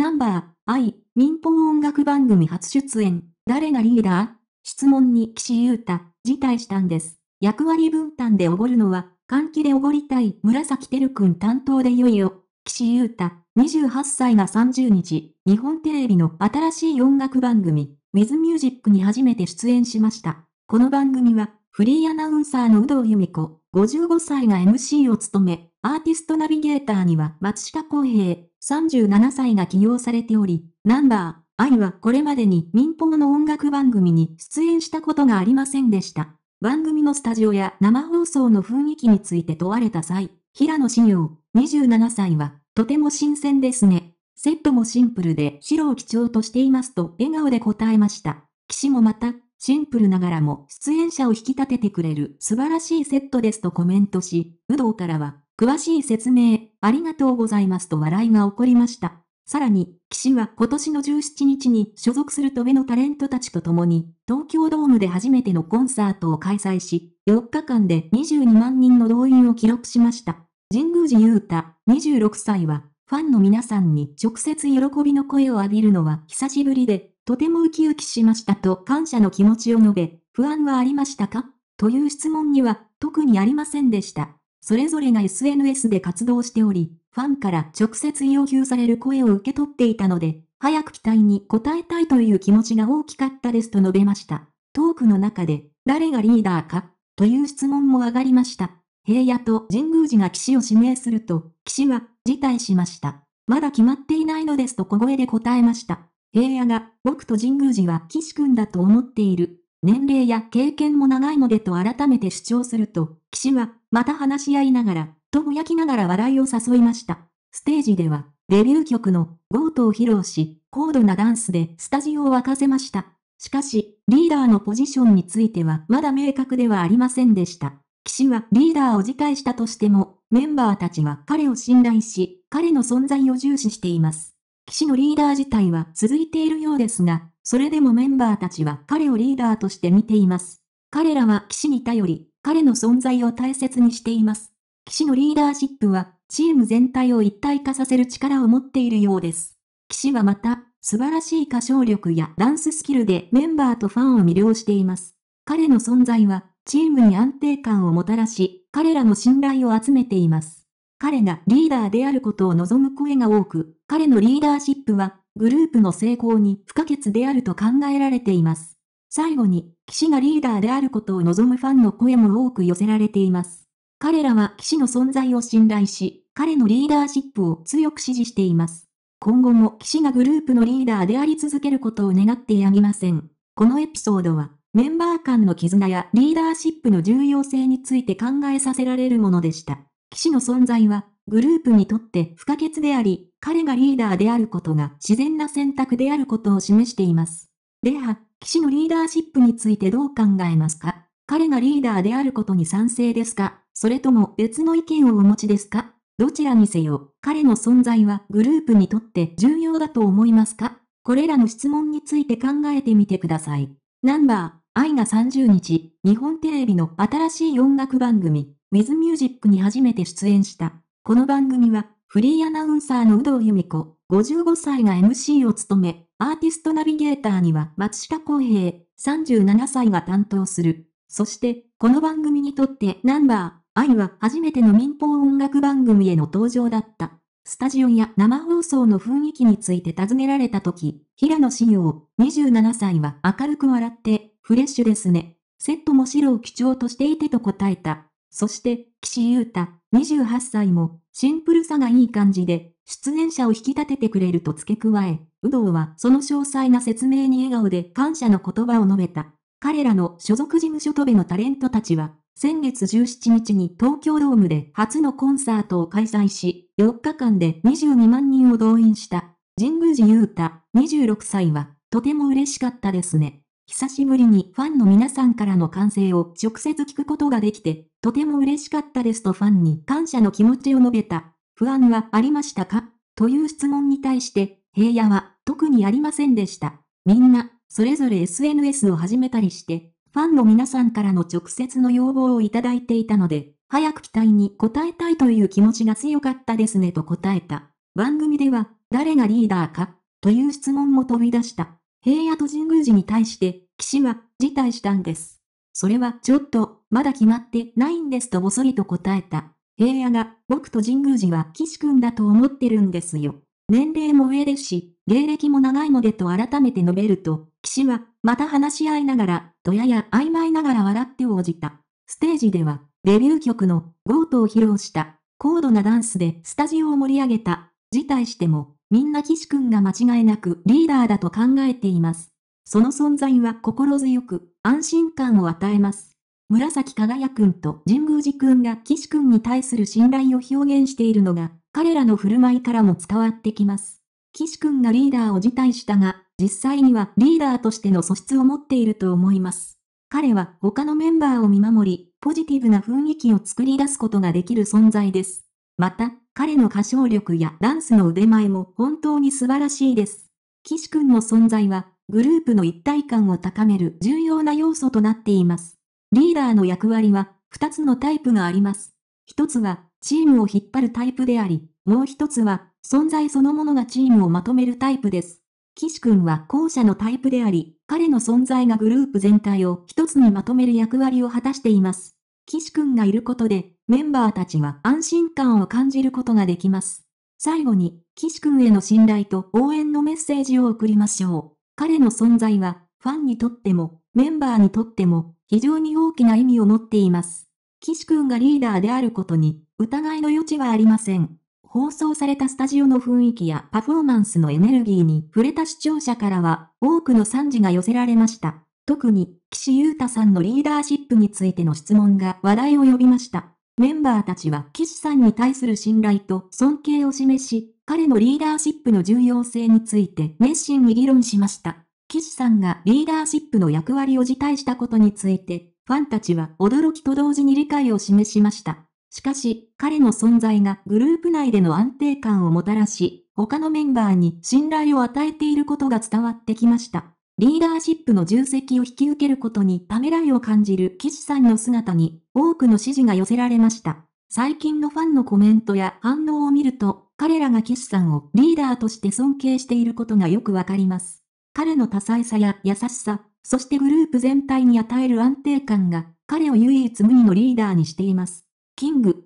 ナンバー、愛、民放音楽番組初出演、誰がリーダー？質問に岸優太、辞退したんです。役割分担でおごるのは、歓喜でおごりたい。紫てるくん担当でいよいよ、岸優太、28歳が30日、日本テレビの新しい音楽番組、With Music に初めて出演しました。この番組は、フリーアナウンサーの有働由美子、55歳が MC を務め、アーティストナビゲーターには松下洸平、37歳が起用されており、ナンバー、愛はこれまでに民放の音楽番組に出演したことがありませんでした。番組のスタジオや生放送の雰囲気について問われた際、平野志陽、27歳は、とても新鮮ですね。セットもシンプルで白を基調としていますと笑顔で答えました。騎士もまた、シンプルながらも出演者を引き立ててくれる素晴らしいセットですとコメントし、武道からは、詳しい説明、ありがとうございますと笑いが起こりました。さらに、岸は今年の17日に所属する飛べのタレントたちと共に、東京ドームで初めてのコンサートを開催し、4日間で22万人の動員を記録しました。神宮寺勇太、26歳は、ファンの皆さんに直接喜びの声を浴びるのは久しぶりで、とてもウキウキしましたと感謝の気持ちを述べ、不安はありましたか？という質問には特にありませんでした。それぞれが SNS で活動しており、ファンから直接要求される声を受け取っていたので、早く期待に応えたいという気持ちが大きかったですと述べました。トークの中で、誰がリーダーかという質問も上がりました。平野と神宮寺が騎士を指名すると、騎士は辞退しました。まだ決まっていないのですと小声で答えました。平野が、僕と神宮寺は岸君だと思っている。年齢や経験も長いのでと改めて主張すると、騎士は、また話し合いながら、とぼやきながら笑いを誘いました。ステージでは、デビュー曲の、ゴートを披露し、高度なダンスでスタジオを沸かせました。しかし、リーダーのポジションについてはまだ明確ではありませんでした。騎士はリーダーを辞退したとしても、メンバーたちは彼を信頼し、彼の存在を重視しています。騎士のリーダー自体は続いているようですが、それでもメンバーたちは彼をリーダーとして見ています。彼らは騎士に頼り、彼の存在を大切にしています。騎士のリーダーシップは、チーム全体を一体化させる力を持っているようです。騎士はまた、素晴らしい歌唱力やダンススキルでメンバーとファンを魅了しています。彼の存在は、チームに安定感をもたらし、彼らの信頼を集めています。彼がリーダーであることを望む声が多く、彼のリーダーシップは、グループの成功に不可欠であると考えられています。最後に、騎士がリーダーであることを望むファンの声も多く寄せられています。彼らは騎士の存在を信頼し、彼のリーダーシップを強く支持しています。今後も騎士がグループのリーダーであり続けることを願ってやみません。このエピソードは、メンバー間の絆やリーダーシップの重要性について考えさせられるものでした。騎士の存在は、グループにとって不可欠であり、彼がリーダーであることが自然な選択であることを示しています。では、騎士のリーダーシップについてどう考えますか？彼がリーダーであることに賛成ですか？それとも別の意見をお持ちですか？どちらにせよ、彼の存在はグループにとって重要だと思いますか？これらの質問について考えてみてください。ナンバー、愛が30日、日本テレビの新しい音楽番組、With Music に初めて出演した。この番組は、フリーアナウンサーの有働由美子、55歳が MC を務め、アーティストナビゲーターには松下洸平、37歳が担当する。そして、この番組にとってナンバー、愛は初めての民放音楽番組への登場だった。スタジオや生放送の雰囲気について尋ねられたとき、平野志陽、27歳は明るく笑って、フレッシュですね。セットも白を基調としていてと答えた。そして、岸優太、28歳も、シンプルさがいい感じで、出演者を引き立ててくれると付け加え、有働はその詳細な説明に笑顔で感謝の言葉を述べた。彼らの所属事務所とべのタレントたちは、先月17日に東京ドームで初のコンサートを開催し、4日間で22万人を動員した。神宮寺勇太、26歳は、とても嬉しかったですね。久しぶりにファンの皆さんからの歓声を直接聞くことができて、とても嬉しかったですとファンに感謝の気持ちを述べた。不安はありましたか？という質問に対して、平野は特にありませんでした。みんな、それぞれ SNS を始めたりして、ファンの皆さんからの直接の要望をいただいていたので、早く期待に応えたいという気持ちが強かったですねと答えた。番組では、誰がリーダーか？という質問も飛び出した。平野と神宮寺に対して、騎士は辞退したんです。それはちょっと、まだ決まってないんですとぼそりと答えた。平野が、僕と神宮寺は騎士くんだと思ってるんですよ。年齢も上ですし、芸歴も長いのでと改めて述べると、騎士は、また話し合いながら、とやや曖昧ながら笑って応じた。ステージでは、デビュー曲の、ゴートを披露した。高度なダンスでスタジオを盛り上げた。辞退しても、みんな騎士くんが間違いなくリーダーだと考えています。その存在は心強く、安心感を与えます。紫輝くんと神宮寺くんが騎士くんに対する信頼を表現しているのが、彼らの振る舞いからも伝わってきます。岸くんがリーダーを辞退したが、実際にはリーダーとしての素質を持っていると思います。彼は他のメンバーを見守り、ポジティブな雰囲気を作り出すことができる存在です。また、彼の歌唱力やダンスの腕前も本当に素晴らしいです。岸くんの存在は、グループの一体感を高める重要な要素となっています。リーダーの役割は、二つのタイプがあります。一つは、チームを引っ張るタイプであり、もう一つは、存在そのものがチームをまとめるタイプです。岸くんは後者のタイプであり、彼の存在がグループ全体を一つにまとめる役割を果たしています。岸くんがいることで、メンバーたちは安心感を感じることができます。最後に、岸くんへの信頼と応援のメッセージを送りましょう。彼の存在は、ファンにとっても、メンバーにとっても、非常に大きな意味を持っています。岸くんがリーダーであることに、疑いの余地はありません。放送されたスタジオの雰囲気やパフォーマンスのエネルギーに触れた視聴者からは多くの賛辞が寄せられました。特に、岸優太さんのリーダーシップについての質問が話題を呼びました。メンバーたちは岸さんに対する信頼と尊敬を示し、彼のリーダーシップの重要性について熱心に議論しました。岸さんがリーダーシップの役割を辞退したことについて、ファンたちは驚きと同時に理解を示しました。しかし、彼の存在がグループ内での安定感をもたらし、他のメンバーに信頼を与えていることが伝わってきました。リーダーシップの重責を引き受けることにためらいを感じる岸さんの姿に多くの支持が寄せられました。最近のファンのコメントや反応を見ると、彼らが岸さんをリーダーとして尊敬していることがよくわかります。彼の多彩さや優しさ、そしてグループ全体に与える安定感が彼を唯一無二のリーダーにしています。キング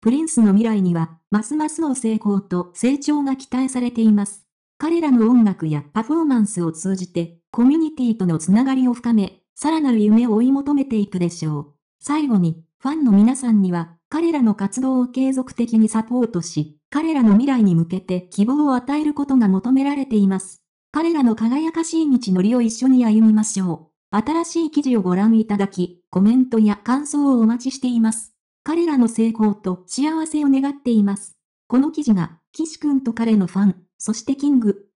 プリンスの未来には、ますますの成功と成長が期待されています。彼らの音楽やパフォーマンスを通じて、コミュニティとのつながりを深め、さらなる夢を追い求めていくでしょう。最後に、ファンの皆さんには、彼らの活動を継続的にサポートし、彼らの未来に向けて希望を与えることが求められています。彼らの輝かしい道のりを一緒に歩みましょう。新しい記事をご覧いただき、コメントや感想をお待ちしています。彼らの成功と幸せを願っています。この記事が、岸くんと彼のファン、そしてキング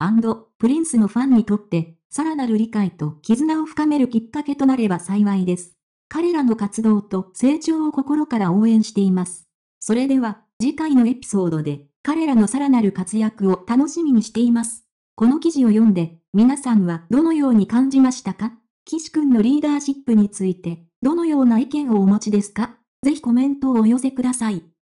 プリンスのファンにとって、さらなる理解と絆を深めるきっかけとなれば幸いです。彼らの活動と成長を心から応援しています。それでは、次回のエピソードで、彼らのさらなる活躍を楽しみにしています。この記事を読んで、皆さんはどのように感じましたか？岸くんのリーダーシップについて、どのような意見をお持ちですか？ぜひコメントをお寄せください。